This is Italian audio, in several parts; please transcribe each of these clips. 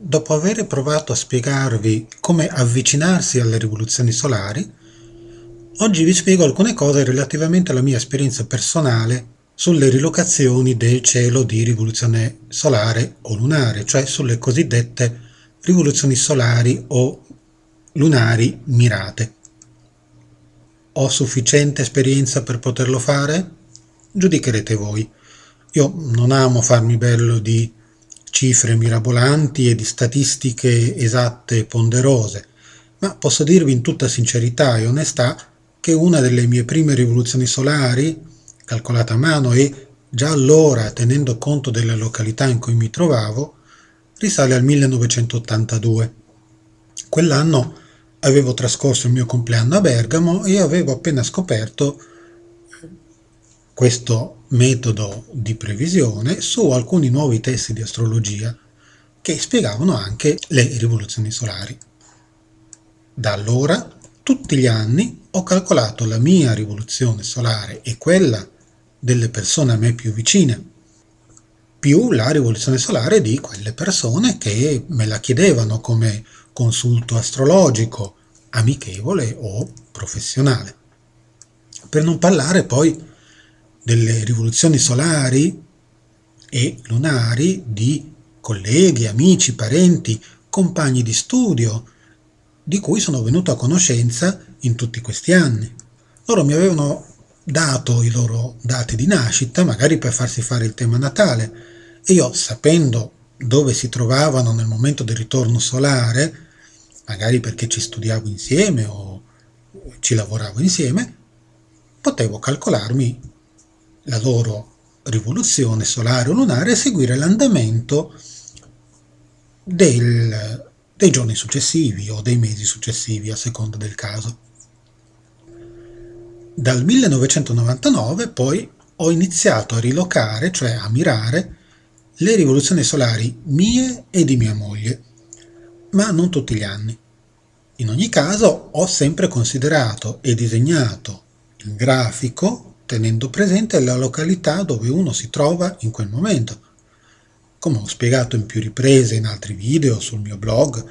dopo aver provato a spiegarvi come avvicinarsi alle rivoluzioni solari, oggi vi spiego alcune cose relativamente alla mia esperienza personale sulle rilocazioni del cielo di rivoluzione solare o lunare, cioè sulle cosiddette rivoluzioni solari o lunari mirate. Ho sufficiente esperienza per poterlo fare? Giudicherete voi. Io non amo farmi bello di cifre mirabolanti e di statistiche esatte e ponderose, ma posso dirvi in tutta sincerità e onestà che una delle mie prime rivoluzioni solari, calcolata a mano e già allora tenendo conto delle località in cui mi trovavo, risale al 1982. Quell'anno avevo trascorso il mio compleanno a Bergamo e avevo appena scoperto questo metodo di previsione su alcuni nuovi testi di astrologia che spiegavano anche le rivoluzioni solari. Da allora, tutti gli anni, ho calcolato la mia rivoluzione solare e quella delle persone a me più vicine, più la rivoluzione solare di quelle persone che me la chiedevano come consulto astrologico, amichevole o professionale. Per non parlare poi delle rivoluzioni solari e lunari di colleghi, amici, parenti, compagni di studio, di cui sono venuto a conoscenza in tutti questi anni. Loro mi avevano dato i loro dati di nascita, magari per farsi fare il tema natale, e io, sapendo dove si trovavano nel momento del ritorno solare, magari perché ci studiavo insieme o ci lavoravo insieme, potevo calcolarmi la loro rivoluzione solare o lunare e seguire l'andamento dei giorni successivi o dei mesi successivi a seconda del caso. Dal 1999 poi ho iniziato a rilocare, cioè a mirare, le rivoluzioni solari mie e di mia moglie, ma non tutti gli anni. In ogni caso ho sempre considerato e disegnato il grafico tenendo presente la località dove uno si trova in quel momento. Come ho spiegato in più riprese in altri video sul mio blog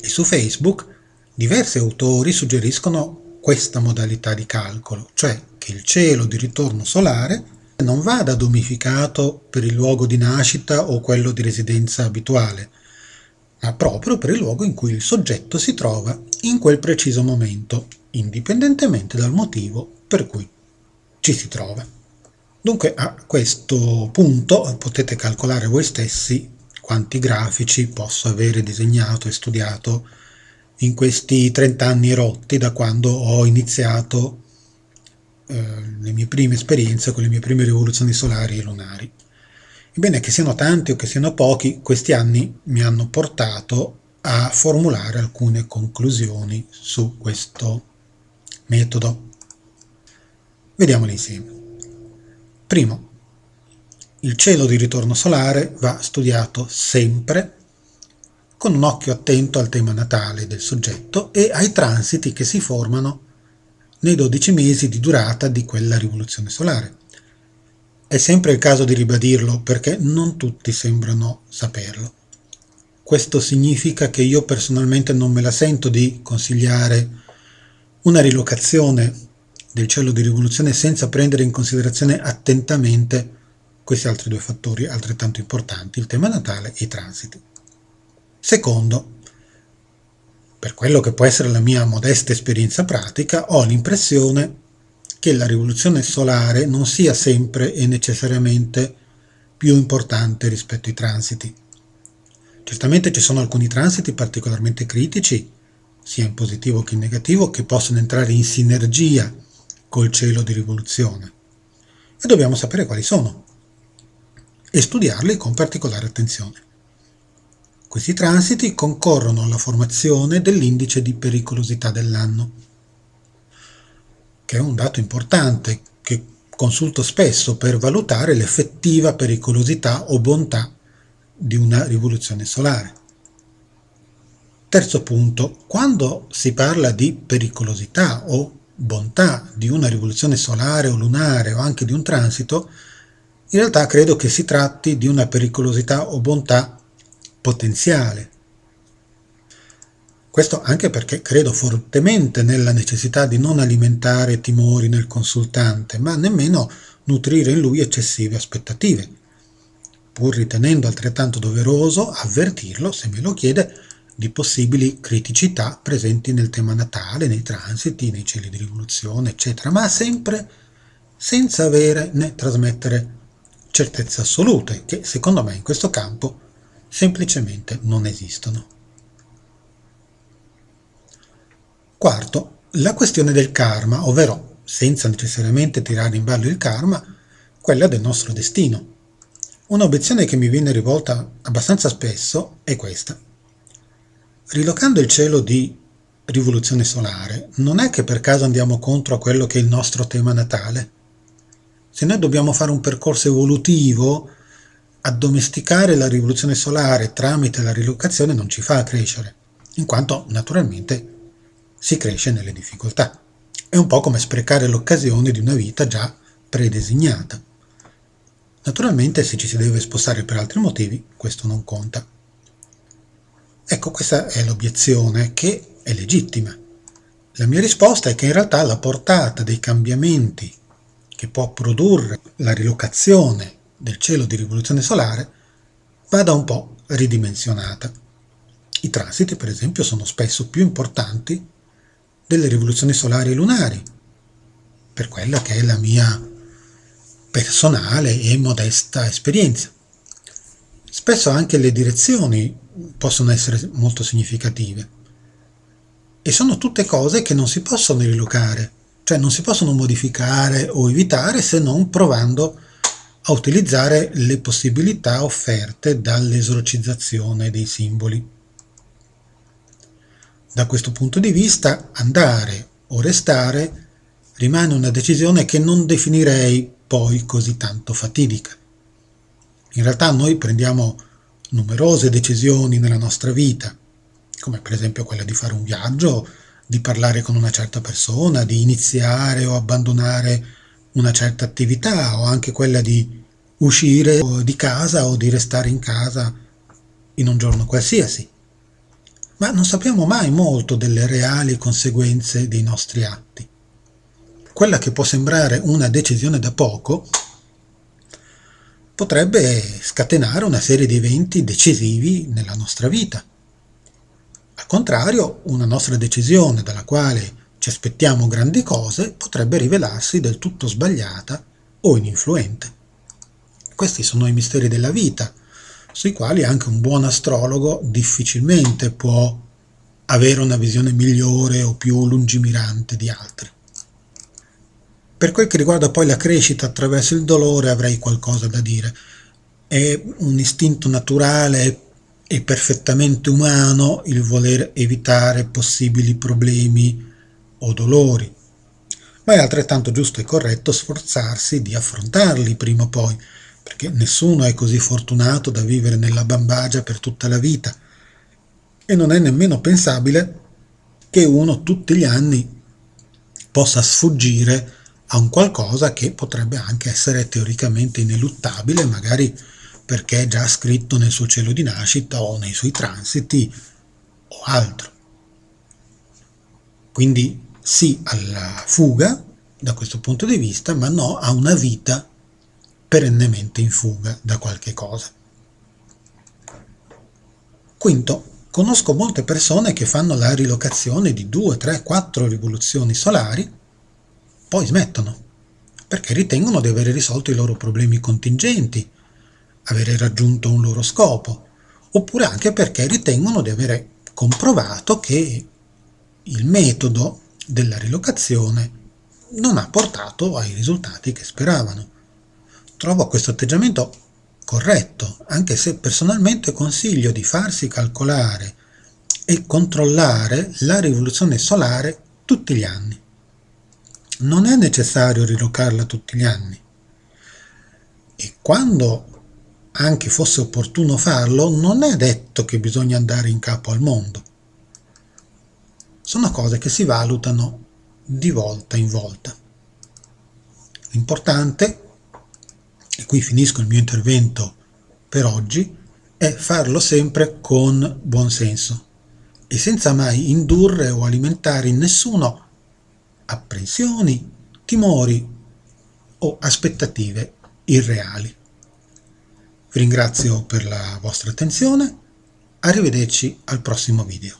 e su Facebook, diversi autori suggeriscono questa modalità di calcolo, cioè che il cielo di ritorno solare non vada domificato per il luogo di nascita o quello di residenza abituale, ma proprio per il luogo in cui il soggetto si trova in quel preciso momento, indipendentemente dal motivo per cui ci si trova. Dunque a questo punto potete calcolare voi stessi quanti grafici posso avere disegnato e studiato in questi 30 anni rotti da quando ho iniziato eh, le mie prime esperienze con le mie prime rivoluzioni solari e lunari. Ebbene, che siano tanti o che siano pochi, questi anni mi hanno portato a formulare alcune conclusioni su questo metodo. Vediamoli insieme. Primo, il cielo di ritorno solare va studiato sempre con un occhio attento al tema natale del soggetto e ai transiti che si formano nei 12 mesi di durata di quella rivoluzione solare. È sempre il caso di ribadirlo perché non tutti sembrano saperlo. Questo significa che io personalmente non me la sento di consigliare una rilocazione del cielo di rivoluzione senza prendere in considerazione attentamente questi altri due fattori altrettanto importanti, il tema natale e i transiti. Secondo, per quello che può essere la mia modesta esperienza pratica, ho l'impressione che la rivoluzione solare non sia sempre e necessariamente più importante rispetto ai transiti. Certamente ci sono alcuni transiti particolarmente critici, sia in positivo che in negativo, che possono entrare in sinergia col cielo di rivoluzione e dobbiamo sapere quali sono e studiarli con particolare attenzione. Questi transiti concorrono alla formazione dell'indice di pericolosità dell'anno, che è un dato importante che consulto spesso per valutare l'effettiva pericolosità o bontà di una rivoluzione solare. Terzo punto, quando si parla di pericolosità o bontà di una rivoluzione solare o lunare o anche di un transito, in realtà credo che si tratti di una pericolosità o bontà potenziale, Questo anche perché credo fortemente nella necessità di non alimentare timori nel consultante, ma nemmeno nutrire in lui eccessive aspettative, pur ritenendo altrettanto doveroso avvertirlo, se me lo chiede, di possibili criticità presenti nel tema natale, nei transiti, nei cieli di rivoluzione, eccetera, ma sempre senza avere né trasmettere certezze assolute, che secondo me in questo campo semplicemente non esistono. Quarto, la questione del karma, ovvero, senza necessariamente tirare in ballo il karma, quella del nostro destino. Un'obiezione che mi viene rivolta abbastanza spesso è questa. Rilocando il cielo di rivoluzione solare, non è che per caso andiamo contro a quello che è il nostro tema natale? Se noi dobbiamo fare un percorso evolutivo, addomesticare la rivoluzione solare tramite la rilocazione non ci fa crescere, in quanto naturalmente si cresce nelle difficoltà. È un po' come sprecare l'occasione di una vita già predesignata. Naturalmente se ci si deve spostare per altri motivi, questo non conta. Ecco, questa è l'obiezione che è legittima. La mia risposta è che in realtà la portata dei cambiamenti che può produrre la rilocazione del cielo di rivoluzione solare vada un po' ridimensionata. I transiti, per esempio, sono spesso più importanti delle rivoluzioni solari e lunari, per quella che è la mia personale e modesta esperienza. Spesso anche le direzioni possono essere molto significative e sono tutte cose che non si possono rilocare, cioè non si possono modificare o evitare se non provando a utilizzare le possibilità offerte dall'esorcizzazione dei simboli. Da questo punto di vista andare o restare rimane una decisione che non definirei poi così tanto fatidica. In realtà noi prendiamo numerose decisioni nella nostra vita, come per esempio quella di fare un viaggio, di parlare con una certa persona, di iniziare o abbandonare una certa attività o anche quella di uscire di casa o di restare in casa in un giorno qualsiasi ma non sappiamo mai molto delle reali conseguenze dei nostri atti. Quella che può sembrare una decisione da poco potrebbe scatenare una serie di eventi decisivi nella nostra vita. Al contrario, una nostra decisione dalla quale ci aspettiamo grandi cose potrebbe rivelarsi del tutto sbagliata o ininfluente. Questi sono i misteri della vita sui quali anche un buon astrologo difficilmente può avere una visione migliore o più lungimirante di altri. Per quel che riguarda poi la crescita attraverso il dolore avrei qualcosa da dire. È un istinto naturale e perfettamente umano il voler evitare possibili problemi o dolori, ma è altrettanto giusto e corretto sforzarsi di affrontarli prima o poi, perché nessuno è così fortunato da vivere nella bambagia per tutta la vita e non è nemmeno pensabile che uno tutti gli anni possa sfuggire a un qualcosa che potrebbe anche essere teoricamente ineluttabile, magari perché è già scritto nel suo cielo di nascita o nei suoi transiti o altro. Quindi sì alla fuga da questo punto di vista, ma no a una vita perennemente in fuga da qualche cosa. Quinto, conosco molte persone che fanno la rilocazione di 2, 3, 4 rivoluzioni solari, poi smettono, perché ritengono di avere risolto i loro problemi contingenti, avere raggiunto un loro scopo, oppure anche perché ritengono di avere comprovato che il metodo della rilocazione non ha portato ai risultati che speravano. Trovo questo atteggiamento corretto, anche se personalmente consiglio di farsi calcolare e controllare la rivoluzione solare tutti gli anni. Non è necessario rilocarla tutti gli anni. E quando anche fosse opportuno farlo, non è detto che bisogna andare in capo al mondo. Sono cose che si valutano di volta in volta. L'importante e qui finisco il mio intervento per oggi, è farlo sempre con buon senso, e senza mai indurre o alimentare in nessuno apprensioni, timori o aspettative irreali. Vi ringrazio per la vostra attenzione, arrivederci al prossimo video.